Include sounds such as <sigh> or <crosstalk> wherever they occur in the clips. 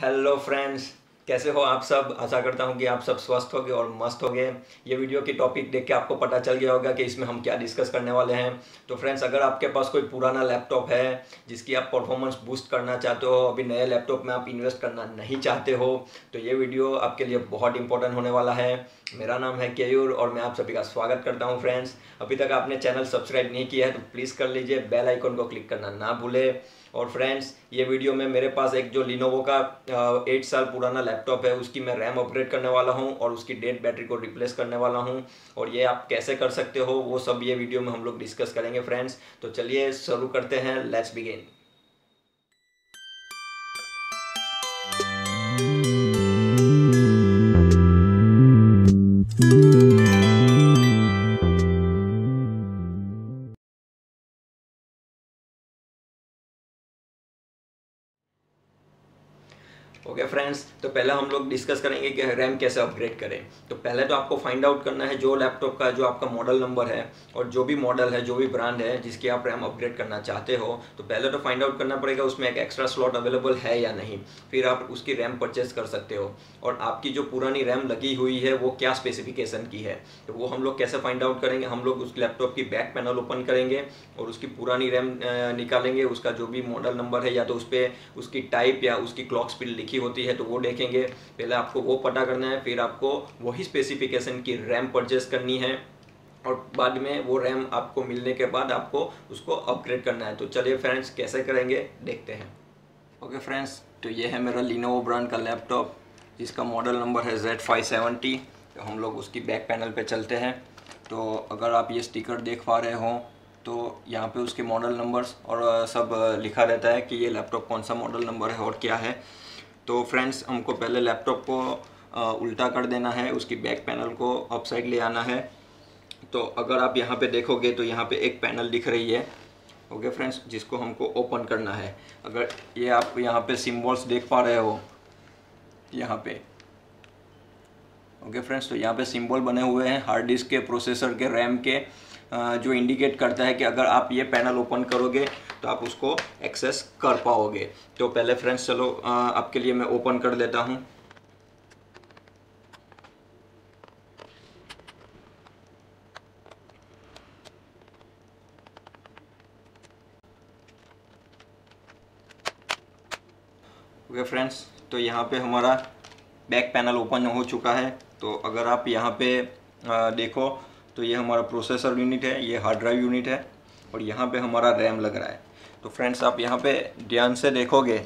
Hello friends कैसे हो आप सब? आशा करता हूँ कि आप सब स्वस्थ होगे और मस्त होगे। ये वीडियो की टॉपिक देख के आपको पता चल गया होगा कि इसमें हम क्या डिस्कस करने वाले हैं। तो फ्रेंड्स अगर आपके पास कोई पुराना लैपटॉप है, जिसकी आप परफॉर्मेंस बूस्ट करना चाहते हो, अभी नए लैपटॉप में आप इन्वेस्ट करना नहीं चाहते हो तो ये वीडियो आपके लिए बहुत इंपॉर्टेंट होने वाला है। मेरा नाम है केयूर और मैं आप सभी का स्वागत करता हूँ फ्रेंड्स अभी तक आपने चैनल सब्सक्राइब नहीं किया है तो प्लीज़ कर लीजिए। बेल आइकन को क्लिक करना ना भूले। और फ्रेंड्स ये वीडियो में मेरे पास एक जो लिनोवो का एट साल पुराना है, उसकी मैं रैम अपग्रेड करने वाला हूँ और उसकी डेड बैटरी को रिप्लेस करने वाला हूँ। और ये आप कैसे कर सकते हो, वो सब ये वीडियो में हम लोग डिस्कस करेंगे फ्रेंड्स तो चलिए शुरू करते हैं. Let's begin okay okay friends तो पहले हम लोग डिस्कस करेंगे कि रैम कैसे अपग्रेड करें। तो पहले तो आपको फाइंड आउट करना है जो लैपटॉप का, जो आपका मॉडल नंबर है और जो भी मॉडल है, जो भी ब्रांड है, जिसकी आप रैम अपग्रेड करना चाहते हो। तो पहले तो फाइंड आउट करना पड़ेगा, उसमें एक एक्स्ट्रा स्लॉट अवेलेबल है या नहीं। फिर आप उसकी रैम परचेज कर सकते हो। और आपकी जो पुरानी रैम लगी हुई है, वो क्या स्पेसिफिकेशन की है? तो वो हम लोग कैसे फाइंड आउट करेंगे? हम लोग उस लैपटॉप की बैक पैनल ओपन करेंगे और उसकी पुरानी रैम निकालेंगे। उसका जो भी मॉडल नंबर है, या तो उस पर उसकी टाइप या उसकी क्लॉक स्पीड लिखी होती है तो वो देखेंगे। पहले आपको वो पता करना है, फिर आपको वही स्पेसिफिकेशन की रैम परचेस करनी है। और बाद में वो रैम आपको मिलने के बाद आपको उसको अपग्रेड करना है। तो चलिए फ्रेंड्स कैसे करेंगे? देखते हैं। ओके फ्रेंड्स तो ये है मेरा लिनोवो ब्रांड का लैपटॉप जिसका मॉडल नंबर है जेड फाइव तो हम लोग उसकी बैक पैनल पे चलते हैं। तो अगर आप ये स्टिकर देख पा रहे हो तो यहाँ पे उसके मॉडल नंबर्स और सब लिखा रहता है कि ये लैपटॉप कौन सा मॉडल नंबर है और क्या है। तो फ्रेंड्स हमको पहले लैपटॉप को उल्टा कर देना है, उसकी बैक पैनल को अप साइड ले आना है। तो अगर आप यहाँ पे देखोगे तो यहाँ पे एक पैनल दिख रही है। ओके फ्रेंड्स जिसको हमको ओपन करना है। अगर ये आप यहाँ पे सिम्बॉल्स देख पा रहे हो, यहाँ पे। ओके फ्रेंड्स तो यहाँ पे सिंबल बने हुए हैं हार्ड डिस्क के प्रोसेसर के रैम के। जो इंडिकेट करता है कि अगर आप ये पैनल ओपन करोगे तो आप उसको एक्सेस कर पाओगे। तो पहले फ्रेंड्स चलो आपके लिए मैं ओपन कर देता हूँ। ओके फ्रेंड्स तो यहाँ पे हमारा बैक पैनल ओपन हो चुका है। तो अगर आप यहाँ पे देखो तो ये हमारा प्रोसेसर यूनिट है, ये हार्ड ड्राइव यूनिट है और यहाँ पे हमारा रैम लग रहा है। तो फ्रेंड्स आप यहाँ पे ध्यान से देखोगे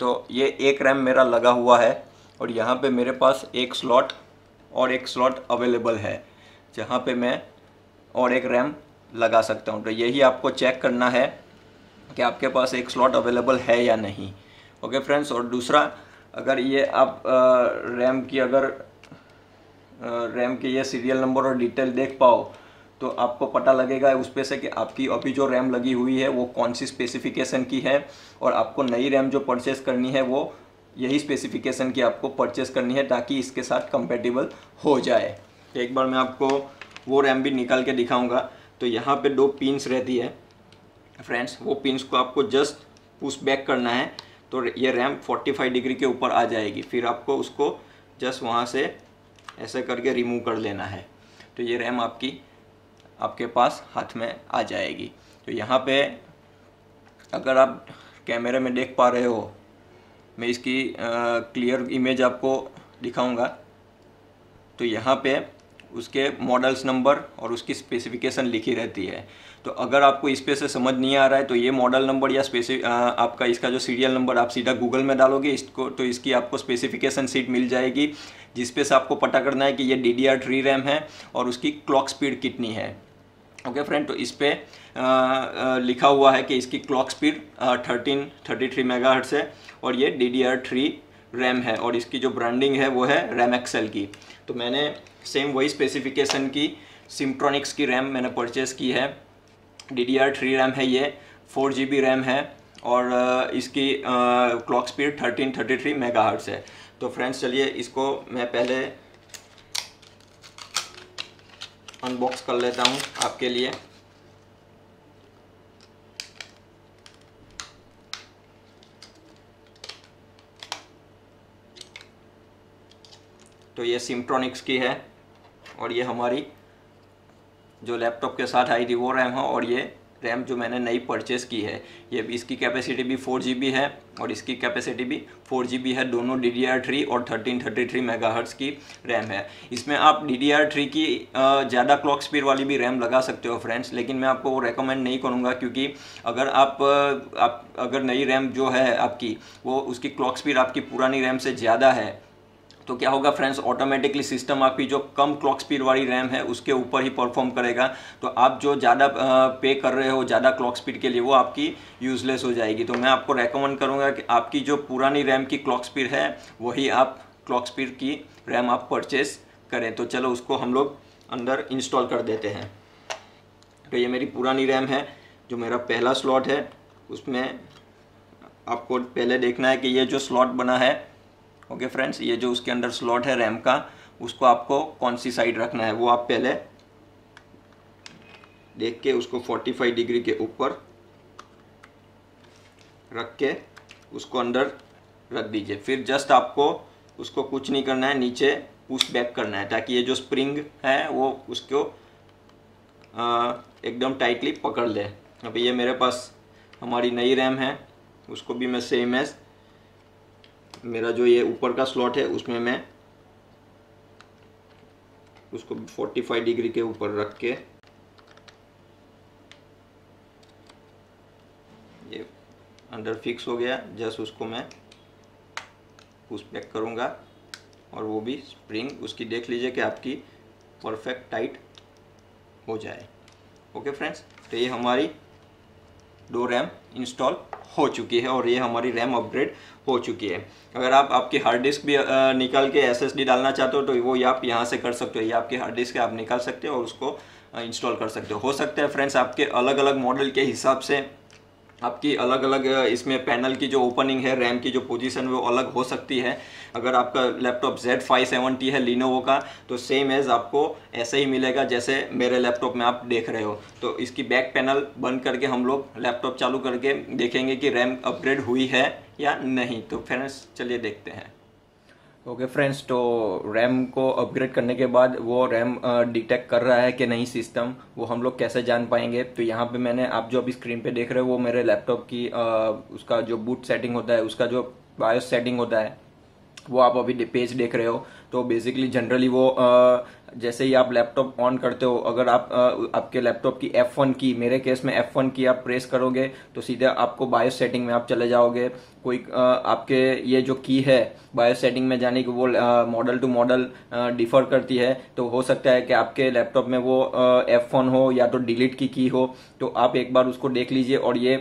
तो ये एक रैम मेरा लगा हुआ है और यहाँ पे मेरे पास एक स्लॉट और एक स्लॉट अवेलेबल है, जहाँ पे मैं और एक रैम लगा सकता हूँ। तो यही आपको चेक करना है कि आपके पास एक स्लॉट अवेलेबल है या नहीं। ओके फ्रेंड्स और दूसरा, अगर ये आप रैम की अगर रैम के ये सीरियल नंबर और डिटेल देख पाओ तो आपको पता लगेगा उस पर से कि आपकी अभी जो रैम लगी हुई है, वो कौन सी स्पेसिफिकेशन की है और आपको नई रैम जो परचेस करनी है, वो यही स्पेसिफिकेशन की आपको परचेस करनी है ताकि इसके साथ कंपेटिबल हो जाए। एक बार मैं आपको वो रैम भी निकाल के दिखाऊँगा। तो यहाँ पे दो पिंस रहती है। फ्रेंड्स वो पिंस को आपको जस्ट पुश बैक करना है तो ये रैम 45 डिग्री के ऊपर आ जाएगी। फिर आपको उसको जस्ट वहाँ से ऐसे करके रिमूव कर लेना है। तो ये रैम आपकी, आपके पास हाथ में आ जाएगी। तो यहाँ पे अगर आप कैमरे में देख पा रहे हो, मैं इसकी क्लियर इमेज आपको दिखाऊँगा। तो यहाँ पे उसके मॉडल्स नंबर और उसकी स्पेसिफिकेशन लिखी रहती है। तो अगर आपको इस पे से समझ नहीं आ रहा है तो ये मॉडल नंबर या स्पेसिफिक आपका इसका जो सीरियल नंबर आप सीधा गूगल में डालोगे इसको तो इसकी आपको स्पेसिफिकेशन सीट मिल जाएगी जिस पे से आपको पता करना है कि ये D D R three RAM है और उसकी क्लॉक स्पीड कितनी है। ओके okay, फ्रेंड तो इस पर लिखा हुआ है कि इसकी clock speed thirteen thirty three mega है और ये D D R three RAM है और इसकी जो ब्रांडिंग है वो है रैम एक्सेल की। तो मैंने सेम वही स्पेसिफिकेशन की सिम्ट्रॉनिक्स की रैम मैंने परचेज़ की है। D D R three RAM है ये फोर जी बी रैम है और इसकी clock speed thirteen thirty three megahertz है। तो फ्रेंड्स चलिए इसको मैं पहले अनबॉक्स कर लेता हूँ आपके लिए। तो ये सिमट्रॉनिक्स की है। और ये हमारी जो लैपटॉप के साथ आई थी वो रैम है और ये रैम जो मैंने नई परचेस की है, ये इसकी कैपेसिटी भी फोर जी है और इसकी कैपेसिटी भी फोर जी है, दोनों डी डी और thirteen thirty three mega hertz की रैम है। इसमें आप डी डी की ज़्यादा क्लॉक स्पीड वाली भी रैम लगा सकते हो फ्रेंड्स लेकिन मैं आपको वो रेकमेंड नहीं करूँगा क्योंकि अगर आप आप, अगर नई रैम जो है आपकी, वो उसकी क्लॉक स्पीड आपकी पुरानी रैम से ज़्यादा है तो क्या होगा फ्रेंड्स ऑटोमेटिकली सिस्टम आपकी जो कम क्लॉक स्पीड वाली रैम है, उसके ऊपर ही परफॉर्म करेगा। तो आप जो ज़्यादा पे कर रहे हो, ज़्यादा क्लॉक स्पीड के लिए, वो आपकी यूजलेस हो जाएगी। तो मैं आपको रेकमेंड करूँगा कि आपकी जो पुरानी रैम की क्लॉक स्पीड है, वही आप क्लॉक स्पीड की रैम आप परचेस करें। तो चलो उसको हम लोग अंदर इंस्टॉल कर देते हैं। तो ये मेरी पुरानी रैम है, जो मेरा पहला स्लॉट है। उसमें आपको पहले देखना है कि ये जो स्लॉट बना है ओके फ्रेंड्स ये जो उसके अंदर स्लॉट है रैम का, उसको आपको कौन सी साइड रखना है? वो आप पहले देख के उसको 45 डिग्री के ऊपर रख के उसको अंदर रख दीजिए। फिर जस्ट आपको उसको कुछ नहीं करना है, नीचे पुश बैक करना है ताकि ये जो स्प्रिंग है, वो उसको एकदम टाइटली पकड़ ले। अभी ये मेरे पास हमारी नई रैम है, उसको भी मैं सेम एज़ मेरा जो ये ऊपर का स्लॉट है, उसमें मैं उसको 45 डिग्री के ऊपर रख के ये अंदर फिक्स हो गया। जस्ट उसको मैं पुश पैक करूँगा और वो भी स्प्रिंग उसकी देख लीजिए कि आपकी परफेक्ट टाइट हो जाए। ओके फ्रेंड्स तो ये हमारी दो रैम इंस्टॉल हो चुकी है और ये हमारी रैम अपग्रेड हो चुकी है। अगर आप आपकी हार्ड डिस्क भी निकाल के एसएसडी डालना चाहते हो तो वो आप यहाँ से कर सकते हो। ये आपकी हार्ड डिस्क आप निकाल सकते हो और उसको इंस्टॉल कर सकते हो। हो सकता है फ्रेंड्स, आपके अलग अलग मॉडल के हिसाब से आपकी अलग अलग इसमें पैनल की जो ओपनिंग है, रैम की जो पोजीशन, वो अलग हो सकती है। अगर आपका लैपटॉप Z570 फाइव है लिनोवो का तो सेम एज आपको ऐसे ही मिलेगा जैसे मेरे लैपटॉप में आप देख रहे हो। तो इसकी बैक पैनल बंद करके हम लोग लैपटॉप चालू करके देखेंगे कि रैम अपग्रेड हुई है या नहीं। तो फ्रेंड्स चलिए देखते हैं। ओके okay फ्रेंड्स तो रैम को अपग्रेड करने के बाद वो रैम डिटेक्ट कर रहा है कि नहीं सिस्टम वो हम लोग कैसे जान पाएँगे? तो यहाँ पे मैंने आप जो अभी स्क्रीन पे देख रहे हो वो मेरे लैपटॉप की आ, उसका जो बूट सेटिंग होता है उसका जो बायोस सेटिंग होता है वो आप अभी पेज देख रहे हो तो बेसिकली जनरली वो जैसे ही आप लैपटॉप ऑन करते हो, अगर आप आपके लैपटॉप की F1 की, मेरे केस में F1 की आप प्रेस करोगे तो सीधे आपको बायोस सेटिंग में आप चले जाओगे। कोई आपके ये जो की है बायोस सेटिंग में जाने की वो मॉडल टू मॉडल डिफर करती है तो हो सकता है कि आपके लैपटॉप में वो एफ़ हो या तो डिलीट की की हो तो आप एक बार उसको देख लीजिए और ये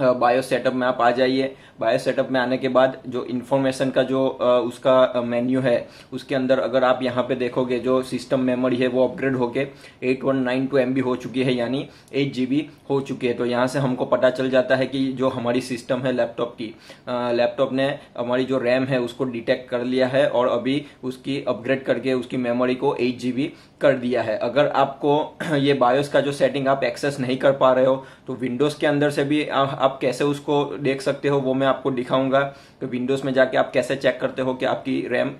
बायो सेटअप में आप आ जाइए। बायो सेटअप में आने के बाद जो इन्फॉर्मेशन का जो उसका मेन्यू है, उसके अंदर अगर आप यहाँ पे देखोगे, जो सिस्टम मेमोरी है, वो अपग्रेड होके 8192 एमबी हो चुकी है, यानी 8 जीबी हो चुकी है। तो यहाँ से हमको पता चल जाता है कि जो हमारी सिस्टम है लैपटॉप की लैपटॉप ने हमारी जो रैम है, उसको डिटेक्ट कर लिया है और अभी उसकी अपग्रेड करके उसकी मेमोरी को एट कर दिया है। अगर आपको <clears throat> ये बायोस का जो सेटिंग आप एक्सेस नहीं कर पा रहे हो तो विंडोज़ के अंदर से भी आप कैसे उसको देख सकते हो वो मैं आपको दिखाऊँगा। कि विंडोज़ में जाके आप कैसे चेक करते हो कि आपकी रैम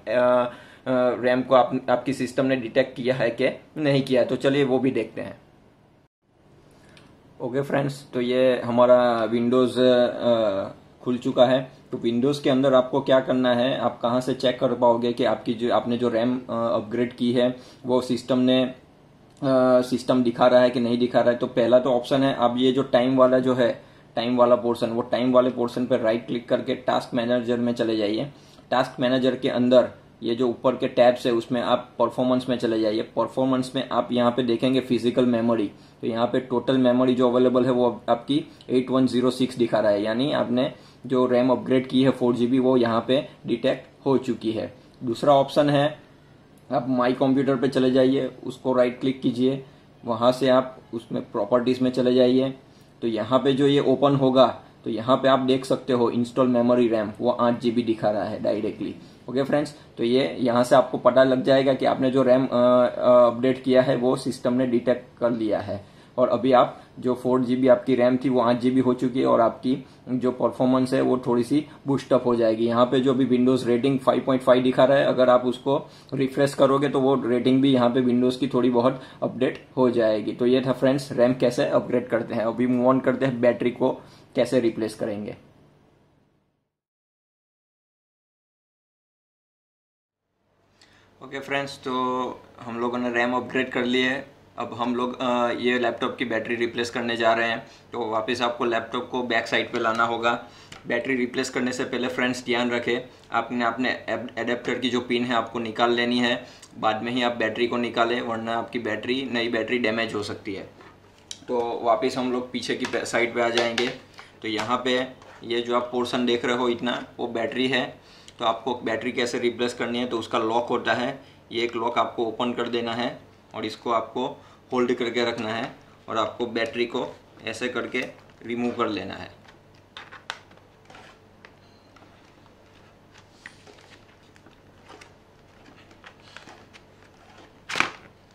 रैम को आप, आपकी सिस्टम ने डिटेक्ट किया है कि नहीं किया है। तो चलिए वो भी देखते हैं। ओके okay फ्रेंड्स तो ये हमारा विंडोज़ खुल चुका है। तो विंडोज़ के अंदर आपको क्या करना है? आप कहाँ से चेक कर पाओगे कि आपकी जो आपने जो रैम अपग्रेड की है वो सिस्टम ने सिस्टम दिखा रहा है कि नहीं दिखा रहा है? तो पहला तो ऑप्शन है अब ये जो टाइम वाला जो है टाइम वाला पोर्शन वो टाइम वाले पोर्शन पर राइट क्लिक करके टास्क मैनेजर में चले जाइए। टास्क मैनेजर के अंदर ये जो ऊपर के टैब्स है, उसमें आप परफॉर्मेंस में चले जाइए। परफॉर्मेंस में आप यहाँ पे देखेंगे फ़िज़िकल मेमोरी तो यहाँ पे टोटल मेमोरी जो अवेलेबल है, वो आपकी 8106 दिखा रहा है। यानी आपने जो रैम अपग्रेड की है फोर जीबी वो यहाँ पे डिटेक्ट हो चुकी है। दूसरा ऑप्शन है, आप माई कंप्यूटर पे चले जाइए, उसको राइट क्लिक कीजिए। वहाँ से आप उसमें प्रॉपर्टीज़ में चले जाइए। तो यहाँ पे जो ये ओपन होगा तो यहाँ पे आप देख सकते हो इंस्टॉल मेमोरी रैम वो आठ जीबी दिखा रहा है डायरेक्टली ओके फ्रेंड्स तो ये यहाँ से आपको पता लग जाएगा कि आपने जो रैम अपडेट किया है, वो सिस्टम ने डिटेक्ट कर लिया है। और अभी आप जो फोर जी आपकी रैम थी, वो आठ जी हो चुकी है और आपकी जो परफॉर्मेंस है, वो थोड़ी सी बूस्टअप हो जाएगी। यहाँ पे जो भी विंडोज़ रेटिंग 5.5 दिखा रहा है, अगर आप उसको रिफ्रेश करोगे तो वो रेटिंग भी यहाँ पे विंडोज़ की थोड़ी बहुत अपडेट हो जाएगी। तो ये था फ्रेंड्स रैम कैसे अपग्रेड करते हैं। अभी मूव ऑन करते हैं बैटरी को कैसे रिप्लेस करेंगे। ओके okay फ्रेंड्स तो हम लोगों ने रैम अपग्रेड कर ली है। अब हम लोग ये लैपटॉप की बैटरी रिप्लेस करने जा रहे हैं। तो वापस आपको लैपटॉप को बैक साइड पे लाना होगा। बैटरी रिप्लेस करने से पहले फ्रेंड्स ध्यान रखें, आपने अपने एडेप्टर की जो पिन है आपको निकाल लेनी है। बाद में ही आप बैटरी को निकालें, वरना आपकी बैटरी नई बैटरी डैमेज हो सकती है। तो वापस हम लोग पीछे की साइड पे आ जाएँगे। तो यहाँ पे ये जो आप पोर्सन देख रहे हो इतना, वो बैटरी है। तो आपको बैटरी कैसे रिप्लेस करनी है तो उसका लॉक होता है। ये एक लॉक आपको ओपन कर देना है। और इसको आपको होल्ड करके रखना है और आपको बैटरी को ऐसे करके रिमूव कर लेना है।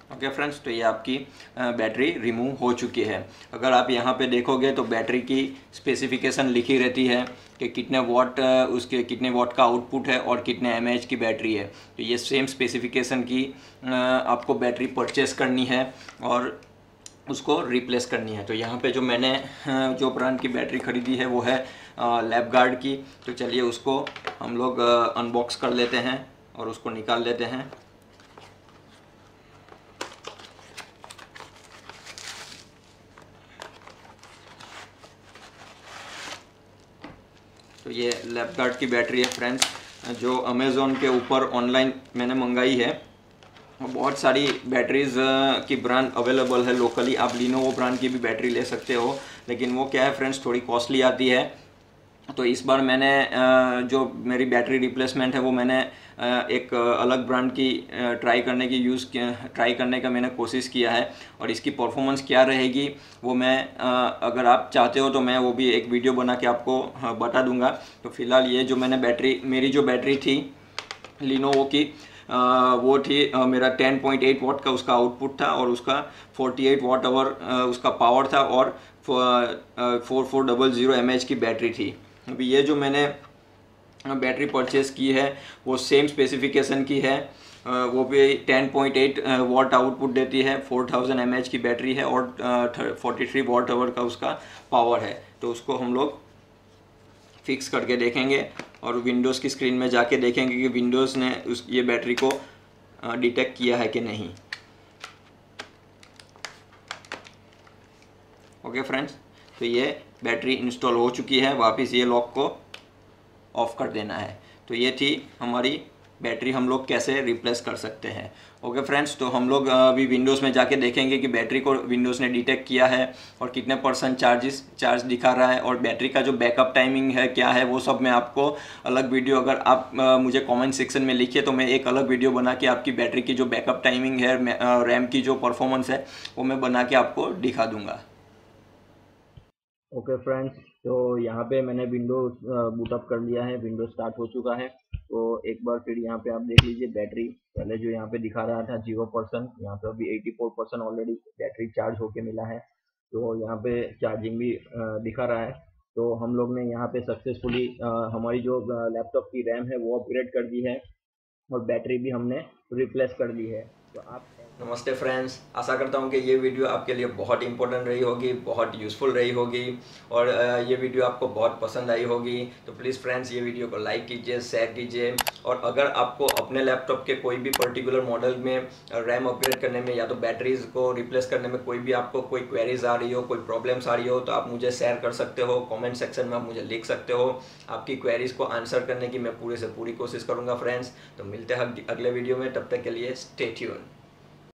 ओके okay फ्रेंड्स तो ये आपकी बैटरी रिमूव हो चुकी है। अगर आप यहाँ पे देखोगे तो बैटरी की स्पेसिफिकेशन लिखी रहती है कि कितने वॉट उसके कितने वॉट का आउटपुट है और कितने एमएच की बैटरी है। तो ये सेम स्पेसिफिकेशन की आपको बैटरी परचेस करनी है और उसको रिप्लेस करनी है। तो यहाँ पे जो मैंने जो ब्रांड की बैटरी ख़रीदी है वो है लैब गार्ड की। तो चलिए उसको हम लोग अनबॉक्स कर लेते हैं और उसको निकाल लेते हैं। तो ये लैपटॉप की बैटरी है फ्रेंड्स जो अमेज़ोन के ऊपर ऑनलाइन मैंने मंगाई है। बहुत सारी बैटरीज़ की ब्रांड अवेलेबल है लोकली आप लिनोवो ब्रांड की भी बैटरी ले सकते हो। लेकिन वो क्या है फ्रेंड्स थोड़ी कॉस्टली आती है। तो इस बार मैंने जो मेरी बैटरी रिप्लेसमेंट है, वो मैंने एक अलग ब्रांड की ट्राई करने की यूज़ ट्राई करने का मैंने कोशिश किया है और इसकी परफॉर्मेंस क्या रहेगी, वो मैं अगर आप चाहते हो तो मैं वो भी एक वीडियो बना के आपको बता दूँगा। तो फ़िलहाल ये जो मैंने बैटरी, मेरी जो बैटरी थी लिनोवो की वो थी मेरा 10.8 वॉट का उसका आउटपुट था और उसका 48 वॉट आवर उसका पावर था और four four double zero M की बैटरी थी। अभी ये जो मैंने बैटरी परचेज़ की है, वो सेम स्पेसिफिकेशन की है। वो भी 10.8 वॉट आउटपुट देती है 4000 थाउज़ेंड की बैटरी है और 43 वॉट आवर का उसका पावर है। तो उसको हम लोग फिक्स करके देखेंगे और विंडोज़ की स्क्रीन में जाके देखेंगे कि विंडोज़ ने उस, ये बैटरी को डिटेक्ट किया है कि नहीं। ओके फ्रेंड्स तो ये बैटरी इंस्टॉल हो चुकी है वापस ये लॉक को ऑफ़ कर देना है। तो ये थी हमारी बैटरी हम लोग कैसे रिप्लेस कर सकते हैं। ओके फ्रेंड्स तो हम लोग अभी विंडोज़ में जाके देखेंगे कि बैटरी को विंडोज़ ने डिटेक्ट किया है और कितने परसेंट चार्जेस चार्ज दिखा रहा है। और बैटरी का जो बैकअप टाइमिंग है क्या है वो सब मैं आपको अलग वीडियो अगर आप आ, मुझे कमेंट सेक्शन में लिखिए तो मैं एक अलग वीडियो बना के आपकी बैटरी की जो बैकअप टाइमिंग है रैम की जो परफॉर्मेंस है वो मैं बना के आपको दिखा दूँगा। ओके फ्रेंड्स तो यहाँ पे मैंने विंडोज़ बूटअप कर लिया है। विंडो स्टार्ट हो चुका है। तो एक बार फिर यहाँ पे आप देख लीजिए बैटरी पहले जो यहाँ पे दिखा रहा था ज़ीरो परसेंट यहाँ पे अभी eighty four percent already battery charge होके मिला है। तो यहाँ पे चार्जिंग भी दिखा रहा है। तो हम लोग ने यहाँ पे सक्सेसफुली हमारी जो लैपटॉप की रैम है, वो अपग्रेड कर दी है और बैटरी भी हमने रिप्लेस कर दी है। तो आप नमस्ते फ्रेंड्स आशा करता हूँ कि ये वीडियो आपके लिए बहुत इंपॉर्टेंट रही होगी, बहुत यूज़फुल रही होगी और ये वीडियो आपको बहुत पसंद आई होगी। तो प्लीज़ फ्रेंड्स ये वीडियो को लाइक कीजिए शेयर कीजिए और अगर आपको अपने लैपटॉप के कोई भी पर्टिकुलर मॉडल में रैम अपग्रेड करने में या तो बैटरीज को रिप्लेस करने में कोई भी आपको कोई क्वेरीज आ रही हो, कोई प्रॉब्लम्स आ रही हो तो आप मुझे शेयर कर सकते हो। कॉमेंट सेक्शन में आप मुझे लिख सकते हो। आपकी क्वेरीज को आंसर करने की मैं पूरे से पूरी कोशिश करूँगा फ्रेंड्स तो मिलते हैं अगले वीडियो में. तब तक के लिए स्टे ट्यून